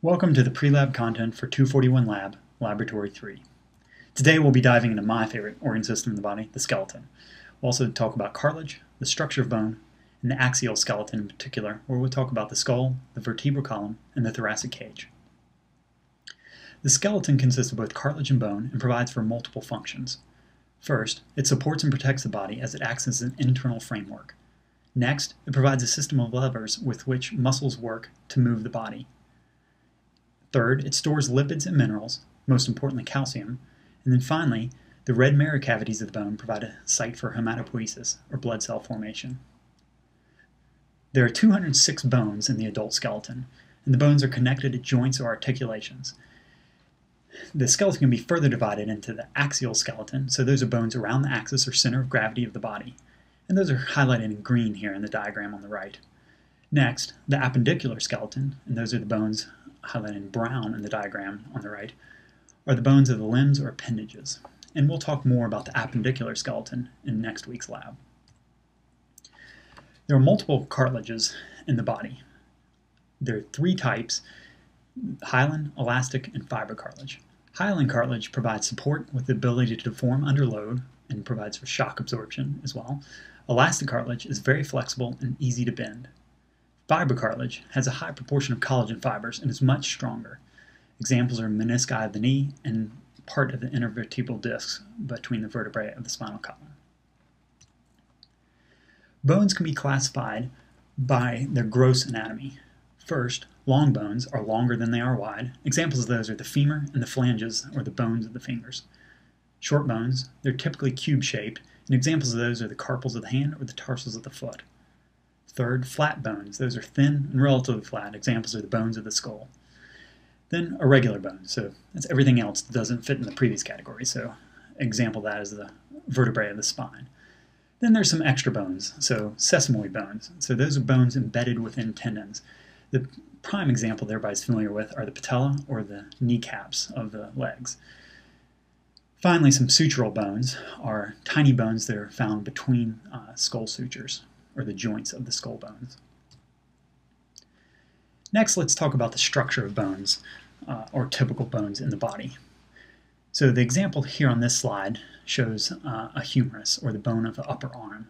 Welcome to the pre-lab content for 241 Lab, Laboratory 3. Today we'll be diving into my favorite organ system in the body, the skeleton. We'll also talk about cartilage, the structure of bone, and the axial skeleton in particular, where we'll talk about the skull, the vertebral column, and the thoracic cage. The skeleton consists of both cartilage and bone and provides for multiple functions. First, it supports and protects the body as it acts as an internal framework. Next, it provides a system of levers with which muscles work to move the body. Third, it stores lipids and minerals, most importantly calcium. And then finally, the red marrow cavities of the bone provide a site for hematopoiesis, or blood cell formation. There are 206 bones in the adult skeleton, and the bones are connected to joints or articulations. The skeleton can be further divided into the axial skeleton, so those are bones around the axis or center of gravity of the body and those are highlighted in green here in the diagram on the right. Next, the appendicular skeleton, and those are the bones highlighted in brown in the diagram on the right, are the bones of the limbs or appendages. And we'll talk more about the appendicular skeleton in next week's lab. There are multiple cartilages in the body. There are three types, hyaline, elastic, and fiber cartilage. Hyaline cartilage provides support with the ability to deform under load and provides for shock absorption as well. Elastic cartilage is very flexible and easy to bend. Fiber cartilage has a high proportion of collagen fibers and is much stronger. Examples are menisci of the knee and part of the intervertebral discs between the vertebrae of the spinal column. Bones can be classified by their gross anatomy. First, long bones are longer than they are wide. Examples of those are the femur and the phalanges, or the bones of the fingers. Short bones, they're typically cube-shaped and examples of those are the carpals of the hand or the tarsals of the foot. Third, flat bones. Those are thin and relatively flat. Examples are the bones of the skull. Then irregular bones. So that's everything else that doesn't fit in the previous category. So example that is the vertebrae of the spine. Then there's some extra bones, so sesamoid bones. So those are bones embedded within tendons. The prime example that everybody's familiar with are the patella or the kneecaps of the legs. Finally, some sutural bones are tiny bones that are found between uh, skull sutures, or the joints of the skull bones. Next, let's talk about the structure of bones, uh, or typical bones in the body. So the example here on this slide shows uh, a humerus, or the bone of the upper arm.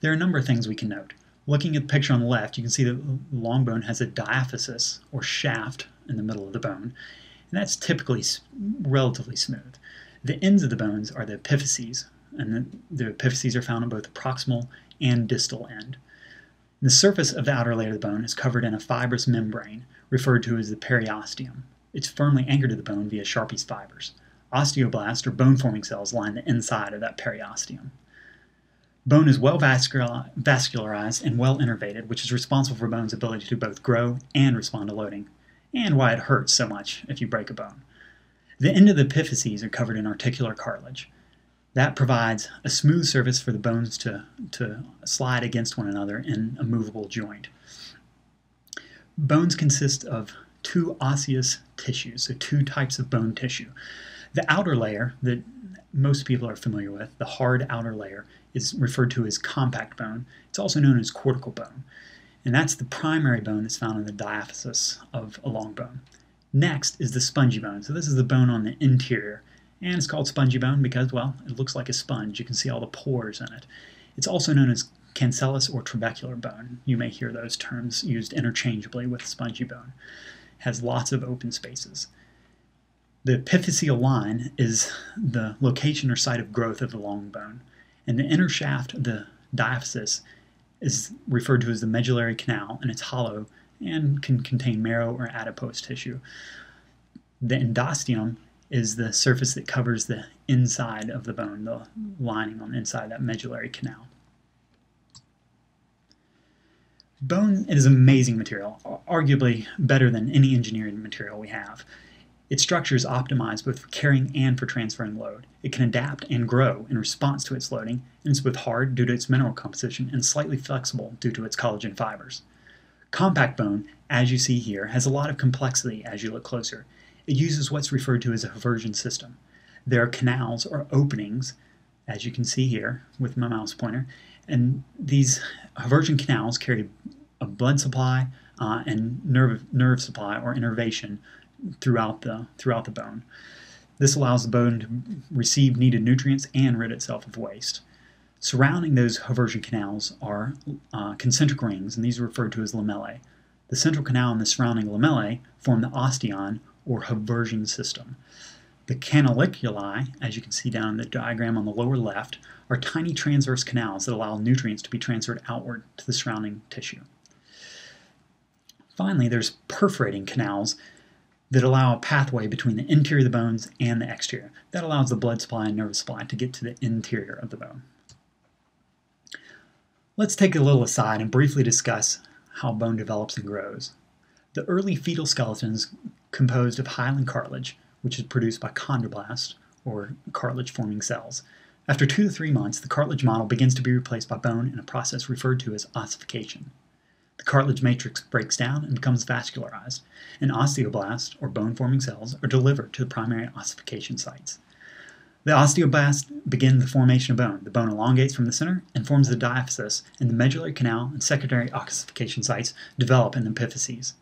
There are a number of things we can note. Looking at the picture on the left, you can see that the long bone has a diaphysis, or shaft, in the middle of the bone, and that's typically relatively smooth. The ends of the bones are the epiphyses, and the, the epiphyses are found on both the proximal and distal end. The surface of the outer layer of the bone is covered in a fibrous membrane, referred to as the periosteum. It's firmly anchored to the bone via Sharpey's fibers. Osteoblasts, or bone-forming cells, line the inside of that periosteum. Bone is well vascularized and well innervated, which is responsible for bone's ability to both grow and respond to loading, and why it hurts so much if you break a bone. The end of the epiphyses are covered in articular cartilage. That provides a smooth surface for the bones to, to slide against one another in a movable joint. Bones consist of two osseous tissues, so two types of bone tissue. The outer layer that most people are familiar with, the hard outer layer, is referred to as compact bone. It's also known as cortical bone. And that's the primary bone that's found in the diaphysis of a long bone. Next is the spongy bone. So this is the bone on the interior. And it's called spongy bone because, well, it looks like a sponge. You can see all the pores in it. It's also known as cancellous or trabecular bone. You may hear those terms used interchangeably with spongy bone. It has lots of open spaces. The epiphyseal line is the location or site of growth of the long bone. And the inner shaft of the diaphysis is referred to as the medullary canal, and it's hollow and can contain marrow or adipose tissue. The endosteum is the surface that covers the inside of the bone, the mm. lining on the inside, that medullary canal. Bone is an amazing material, arguably better than any engineered material we have. Its structure is optimized both for carrying and for transferring load. It can adapt and grow in response to its loading, and it's both hard due to its mineral composition and slightly flexible due to its collagen fibers. Compact bone, as you see here, has a lot of complexity as you look closer. It uses what's referred to as a Haversian system. There are canals or openings, as you can see here with my mouse pointer, and these Haversian canals carry a blood supply, uh, and nerve, nerve supply or innervation throughout the, throughout the bone. This allows the bone to receive needed nutrients and rid itself of waste. Surrounding those Haversian canals are uh, concentric rings, and these are referred to as lamellae. The central canal and the surrounding lamellae form the osteon, or Haversian system. The canaliculi, as you can see down in the diagram on the lower left, are tiny transverse canals that allow nutrients to be transferred outward to the surrounding tissue. Finally, there's perforating canals that allow a pathway between the interior of the bones and the exterior. That allows the blood supply and nerve supply to get to the interior of the bone. Let's take a little aside and briefly discuss how bone develops and grows. The early fetal skeletons composed of hyaline cartilage, which is produced by chondroblast, or cartilage-forming cells. After two to three months, the cartilage model begins to be replaced by bone in a process referred to as ossification. The cartilage matrix breaks down and becomes vascularized, and osteoblasts, or bone-forming cells, are delivered to the primary ossification sites. The osteoblasts begin the formation of bone. The bone elongates from the center and forms the diaphysis, and the medullary canal and secondary ossification sites develop in the epiphyses.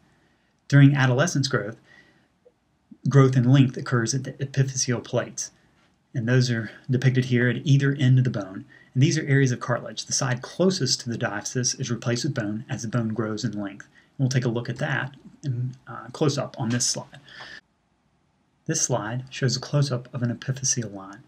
During adolescence growth, growth in length occurs at the epiphyseal plates, and those are depicted here at either end of the bone. And these are areas of cartilage. The side closest to the diaphysis is replaced with bone as the bone grows in length. And we'll take a look at that in uh, close up on this slide. This slide shows a close up of an epiphyseal line.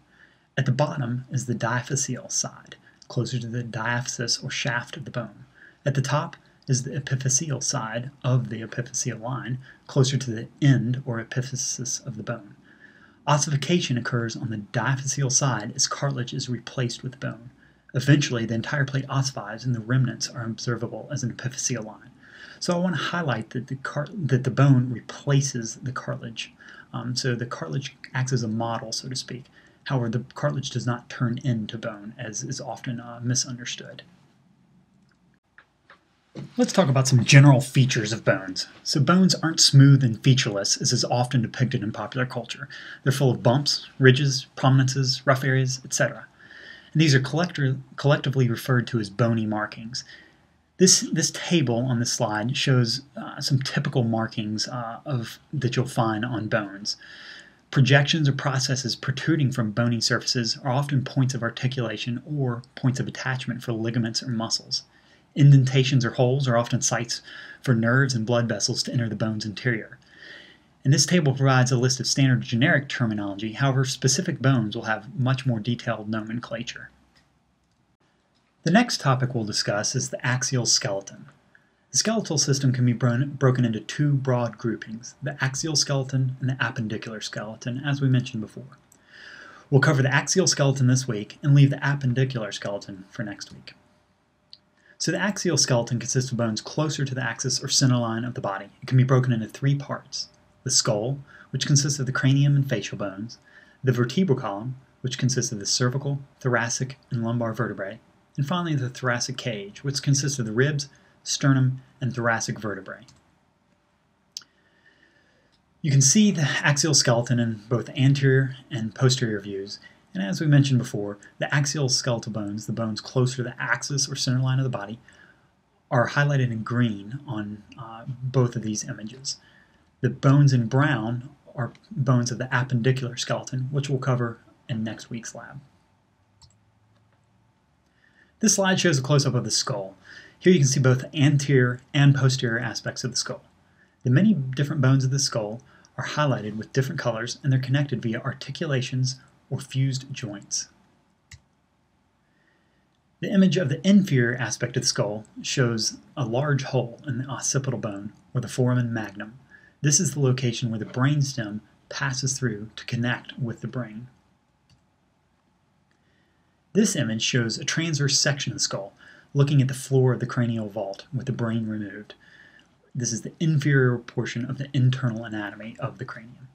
At the bottom is the diaphyseal side, closer to the diaphysis or shaft of the bone. At the top is the epiphyseal side of the epiphyseal line, closer to the end or epiphysis of the bone. Ossification occurs on the diaphyseal side as cartilage is replaced with bone. Eventually, the entire plate ossifies and the remnants are observable as an epiphyseal line. So I want to highlight that the, that the bone replaces the cartilage. Um, so the cartilage acts as a model, so to speak. However, the cartilage does not turn into bone, as is often uh, misunderstood. Let's talk about some general features of bones. So bones aren't smooth and featureless as is often depicted in popular culture. They're full of bumps, ridges, prominences, rough areas, etc. And these are collectively referred to as bony markings. This, this table on this slide shows uh, some typical markings uh, of that you'll find on bones. Projections or processes protruding from bony surfaces are often points of articulation or points of attachment for ligaments or muscles. Indentations or holes are often sites for nerves and blood vessels to enter the bone's interior. And this table provides a list of standard generic terminology, however, specific bones will have much more detailed nomenclature. The next topic we'll discuss is the axial skeleton. The skeletal system can be broken into two broad groupings, the axial skeleton and the appendicular skeleton, as we mentioned before. We'll cover the axial skeleton this week and leave the appendicular skeleton for next week. So the axial skeleton consists of bones closer to the axis or center line of the body. It can be broken into three parts. The skull, which consists of the cranium and facial bones, the vertebral column, which consists of the cervical, thoracic, and lumbar vertebrae, and finally the thoracic cage, which consists of the ribs, sternum, and thoracic vertebrae. You can see the axial skeleton in both anterior and posterior views, and as we mentioned before, the axial skeletal bones, the bones closer to the axis or center line of the body, are highlighted in green on uh, both of these images. The bones in brown are bones of the appendicular skeleton, which we'll cover in next week's lab. This slide shows a close-up of the skull. Here you can see both anterior and posterior aspects of the skull. The many different bones of the skull are highlighted with different colors and they're connected via articulations or fused joints. The image of the inferior aspect of the skull shows a large hole in the occipital bone or the foramen magnum. This is the location where the brainstem passes through to connect with the brain. This image shows a transverse section of the skull looking at the floor of the cranial vault with the brain removed. This is the inferior portion of the internal anatomy of the cranium.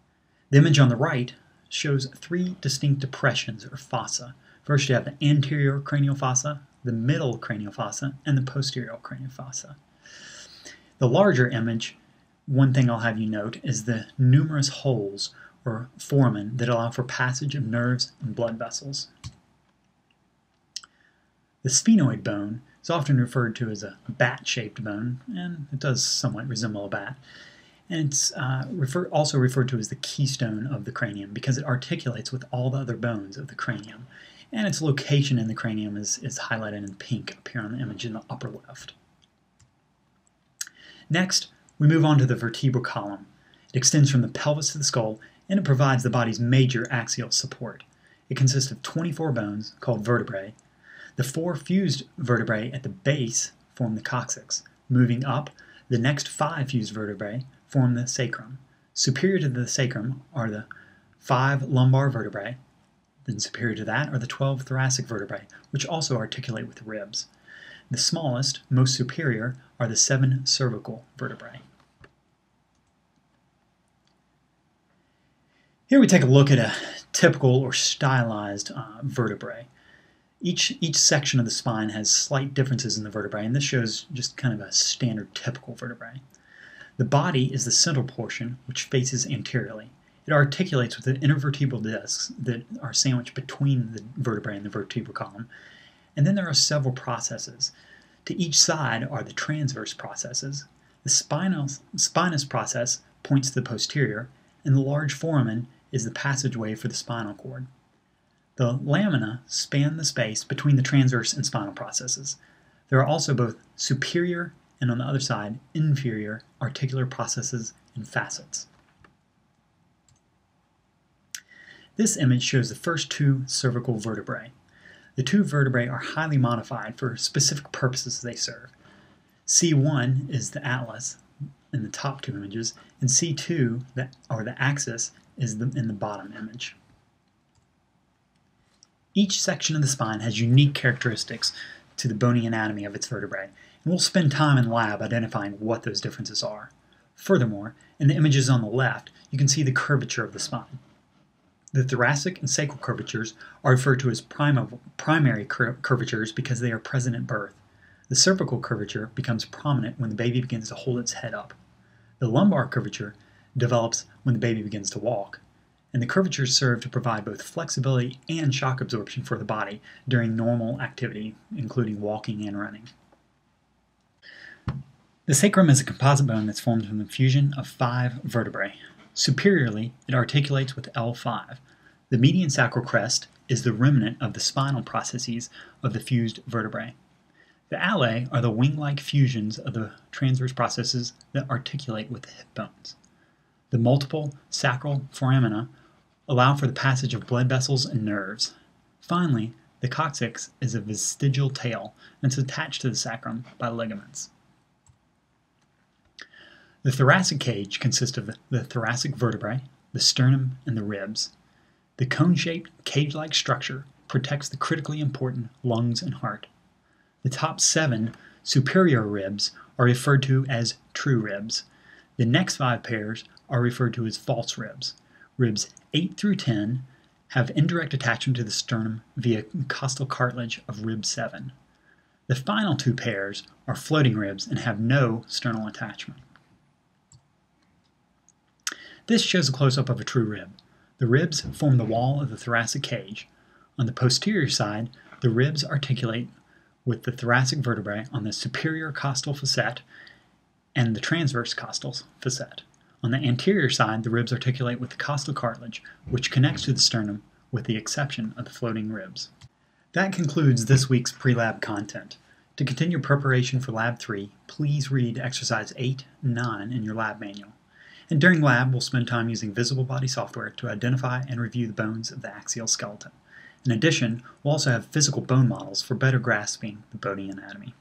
The image on the right shows three distinct depressions or fossa. First, you have the anterior cranial fossa, the middle cranial fossa, and the posterior cranial fossa. The larger image, one thing I'll have you note, is the numerous holes or foramen that allow for passage of nerves and blood vessels. The sphenoid bone is often referred to as a bat-shaped bone, and it does somewhat resemble a bat. And it's uh, refer also referred to as the keystone of the cranium because it articulates with all the other bones of the cranium. And its location in the cranium is, is highlighted in pink up here on the image in the upper left. Next, we move on to the vertebral column. It extends from the pelvis to the skull, and it provides the body's major axial support. It consists of 24 bones, called vertebrae. The four fused vertebrae at the base form the coccyx. Moving up, the next five fused vertebrae form the sacrum. Superior to the sacrum are the five lumbar vertebrae. Then superior to that are the 12 thoracic vertebrae, which also articulate with the ribs. The smallest, most superior, are the seven cervical vertebrae. Here we take a look at a typical or stylized uh, vertebrae. Each, each section of the spine has slight differences in the vertebrae, and this shows just kind of a standard typical vertebrae. The body is the central portion, which faces anteriorly. It articulates with the intervertebral discs that are sandwiched between the vertebrae and the vertebral column. And then there are several processes. To each side are the transverse processes. The spinal, spinous process points to the posterior, and the large foramen is the passageway for the spinal cord. The lamina span the space between the transverse and spinal processes. There are also both superior and on the other side, inferior articular processes and facets. This image shows the first two cervical vertebrae. The two vertebrae are highly modified for specific purposes they serve. C1 is the atlas in the top two images, and C2, the, or the axis, is the, in the bottom image. Each section of the spine has unique characteristics to the bony anatomy of its vertebrae, and we'll spend time in lab identifying what those differences are. Furthermore, in the images on the left, you can see the curvature of the spine. The thoracic and sacral curvatures are referred to as primary cur curvatures because they are present at birth. The cervical curvature becomes prominent when the baby begins to hold its head up. The lumbar curvature develops when the baby begins to walk, and the curvatures serve to provide both flexibility and shock absorption for the body during normal activity, including walking and running. The sacrum is a composite bone that's formed from the fusion of five vertebrae. Superiorly, it articulates with L5. The median sacral crest is the remnant of the spinal processes of the fused vertebrae. The alae are the wing-like fusions of the transverse processes that articulate with the hip bones. The multiple sacral foramina allow for the passage of blood vessels and nerves. Finally, the coccyx is a vestigial tail and is attached to the sacrum by ligaments. The thoracic cage consists of the thoracic vertebrae, the sternum, and the ribs. The cone-shaped, cage-like structure protects the critically important lungs and heart. The top seven superior ribs are referred to as true ribs. The next five pairs are referred to as false ribs. Ribs 8 through 10 have indirect attachment to the sternum via costal cartilage of rib 7. The final two pairs are floating ribs and have no sternal attachment. This shows a close-up of a true rib. The ribs form the wall of the thoracic cage. On the posterior side, the ribs articulate with the thoracic vertebrae on the superior costal facet and the transverse costal facet. On the anterior side, the ribs articulate with the costal cartilage, which connects to the sternum with the exception of the floating ribs. That concludes this week's pre-lab content. To continue preparation for Lab 3, please read Exercise 8 9 in your lab manual. And during lab, we'll spend time using visible body software to identify and review the bones of the axial skeleton. In addition, we'll also have physical bone models for better grasping the bony anatomy.